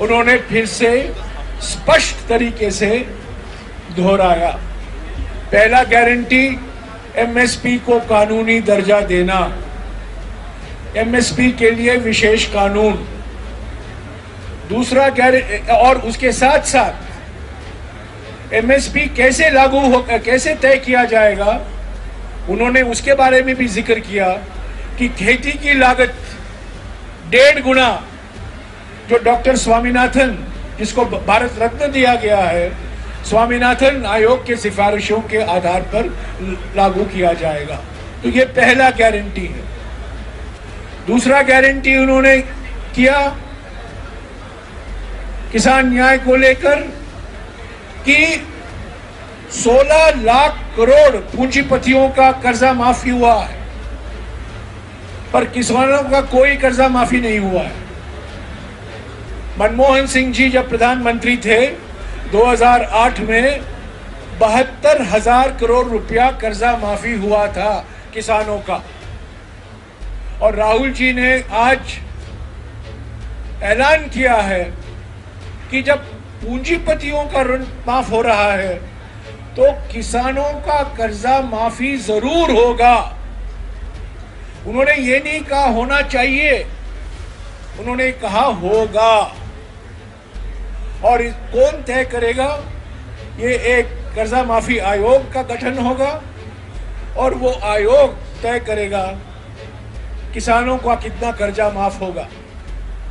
उन्होंने फिर से स्पष्ट तरीके से दोहराया। पहला गारंटी एमएसपी को कानूनी दर्जा देना। एमएसपी के लिए विशेष कानून। दूसरा और उसके साथ साथ एमएसपी कैसे लागू हो, कैसे तय किया जाएगा, उन्होंने उसके बारे में भी ज़िक्र किया कि खेती की लागत डेढ़ गुना जो डॉक्टर स्वामीनाथन, जिसको भारत रत्न दिया गया है, स्वामीनाथन आयोग के सिफारिशों के आधार पर लागू किया जाएगा। तो ये पहला गारंटी है। दूसरा गारंटी उन्होंने किया किसान न्याय को लेकर कि 16 लाख करोड़ पूंजीपतियों का कर्जा माफ़ी हुआ है। पर किसानों का कोई कर्जा माफ़ी नहीं हुआ है। मनमोहन सिंह जी जब प्रधानमंत्री थे 2008 में बहत्तर हज़ार करोड़ रुपया कर्जा माफ़ी हुआ था किसानों का। और राहुल जी ने आज ऐलान किया है कि जब पूंजीपतियों का ऋण माफ़ हो रहा है तो किसानों का कर्जा माफ़ी ज़रूर होगा। उन्होंने ये नहीं कहा होना चाहिए, उन्होंने कहा होगा। और कौन तय करेगा? ये एक कर्जा माफ़ी आयोग का गठन होगा और वो आयोग तय करेगा किसानों का कितना कर्जा माफ़ होगा।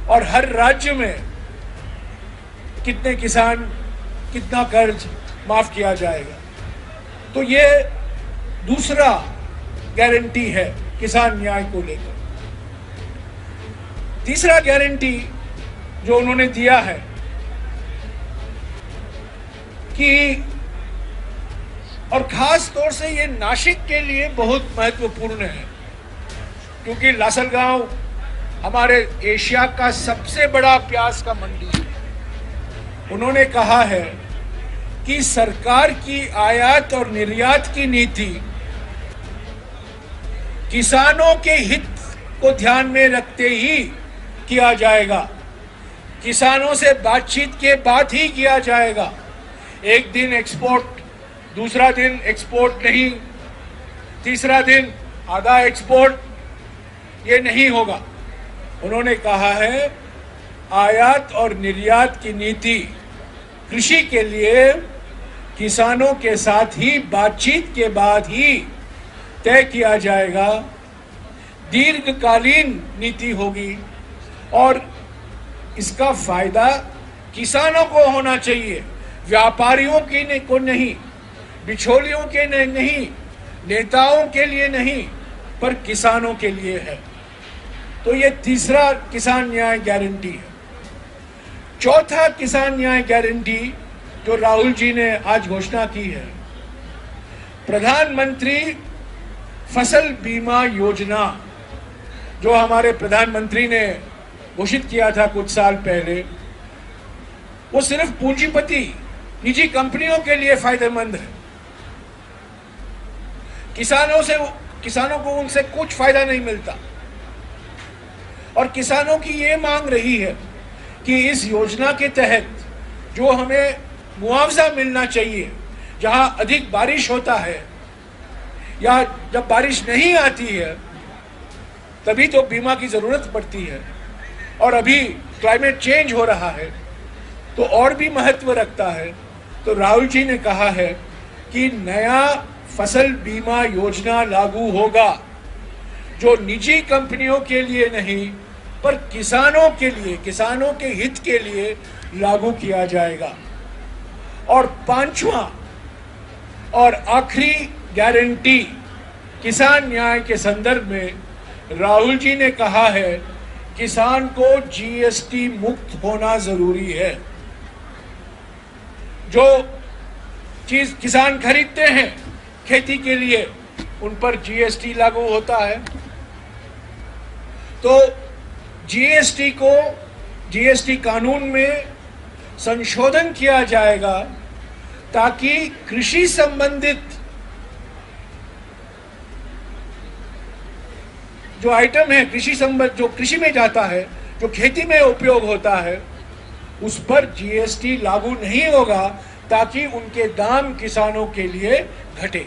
और हर राज्य में कितने किसान, कितना कर्ज माफ़ किया जाएगा। तो ये दूसरा गारंटी है किसान न्याय को लेकर। तीसरा गारंटी जो उन्होंने दिया है कि और खास तौर से ये नासिक के लिए बहुत महत्वपूर्ण है, क्योंकि लासलगांव हमारे एशिया का सबसे बड़ा प्याज का मंडी है। उन्होंने कहा है कि सरकार की आयात और निर्यात की नीति किसानों के हित को ध्यान में रखते ही किया जाएगा। किसानों से बातचीत के बाद ही किया जाएगा। एक दिन एक्सपोर्ट दूसरा दिन एक्सपोर्ट नहीं, तीसरा दिन आधा एक्सपोर्ट ये नहीं होगा। उन्होंने कहा है, आयात और निर्यात की नीति कृषि के लिए किसानों के साथ ही, बातचीत के बाद ही तय किया जाएगा। दीर्घकालीन नीति होगी और इसका फ़ायदा किसानों को होना चाहिए। व्यापारियों के को नहीं बिछोलियों के ने, नहीं नेताओं के लिए नहीं पर किसानों के लिए है। तो ये तीसरा किसान न्याय गारंटी है। चौथा किसान न्याय गारंटी जो राहुल जी ने आज घोषणा की है। प्रधानमंत्री फ़सल बीमा योजना जो हमारे प्रधानमंत्री ने घोषित किया था कुछ साल पहले वो सिर्फ़ पूंजीपति निजी कंपनियों के लिए फ़ायदेमंद है। किसानों से किसानों को उनसे कुछ फ़ायदा नहीं मिलता। और किसानों की ये मांग रही है कि इस योजना के तहत जो हमें मुआवजा मिलना चाहिए, जहाँ अधिक बारिश होता है, या जब बारिश नहीं आती है, तभी तो बीमा की ज़रूरत पड़ती है। और अभी क्लाइमेट चेंज हो रहा है तो और भी महत्व रखता है। तो राहुल जी ने कहा है कि नया फ़सल बीमा योजना लागू होगा, जो निजी कंपनियों के लिए नहीं, पर किसानों के लिए, किसानों के हित के लिए लागू किया जाएगा। और पांचवा और आखिरी गारंटी किसान न्याय के संदर्भ में राहुल जी ने कहा है, किसान को जीएसटी मुक्त होना ज़रूरी है। जो चीज़ किसान खरीदते हैं, खेती के लिए, उन पर जीएसटी लागू होता है। तो जीएसटी को जीएसटी कानून में संशोधन किया जाएगा ताकि कृषि संबंधित जो आइटम है, कृषि संबंध, जो कृषि में जाता है, जो खेती में उपयोग होता है उस पर जीएसटी लागू नहीं होगा ताकि उनके दाम किसानों के लिए घटे।